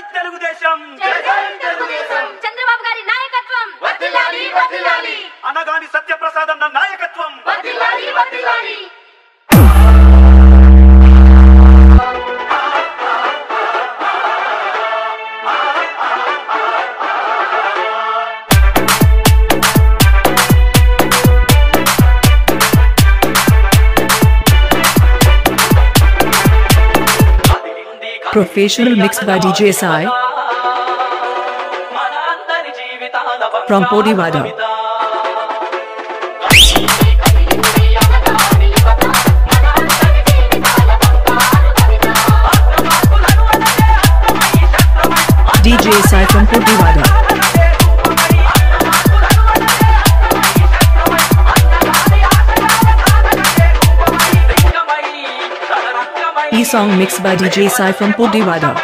తెలుగుదేశం. చంద్రబాబు గారి నాయకత్వం. అనగాని సత్యప్రసాద్ అన్న నాయకత్వం. Professional mixed by DJ Sai from Pudiwada. DJ Sai from Pudiwada. E song mixed by DJ Sai from Pudiwada.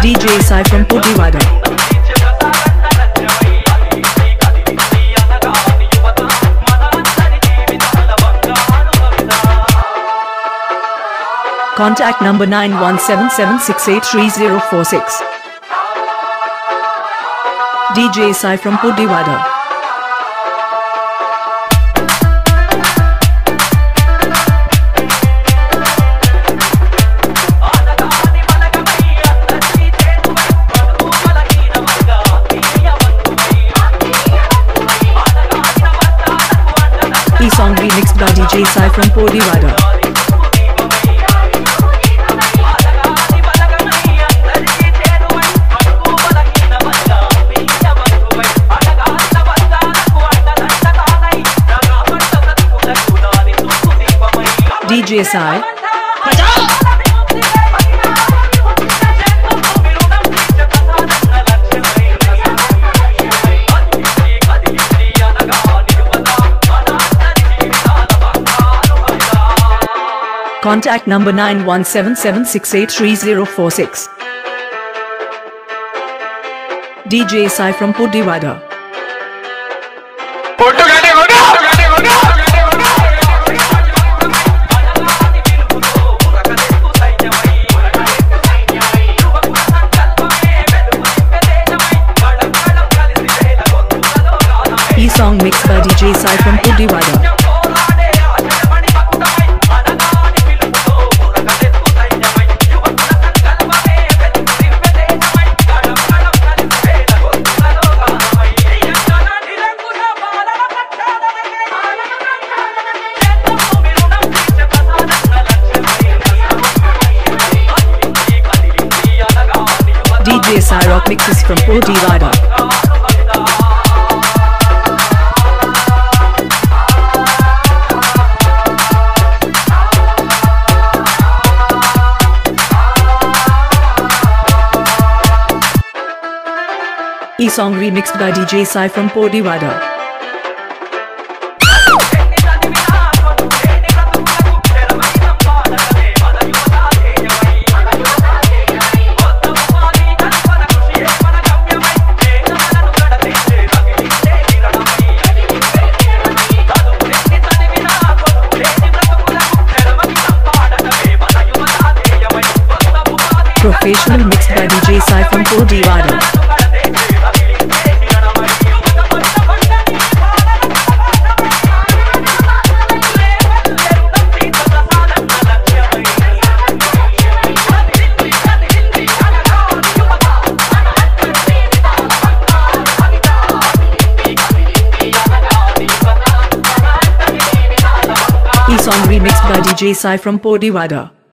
DJ Sai from Pudiwada. Contact number 9177683046. DJ Sai from Pudiwada. E song remixed by DJ Sai from Pudiwada. DJ Sai. Contact number 9177683046. DJ Sai from Pudiwada. Song mixed by DJ Sai from Pudiwada. DJ Sai rock mixes from Pudiwada. E song remixed by DJ Sai from Pudiwada. Professional mixed by DJ Sai from Pudiwada. Song remixed by DJ Sai from Pudiwada.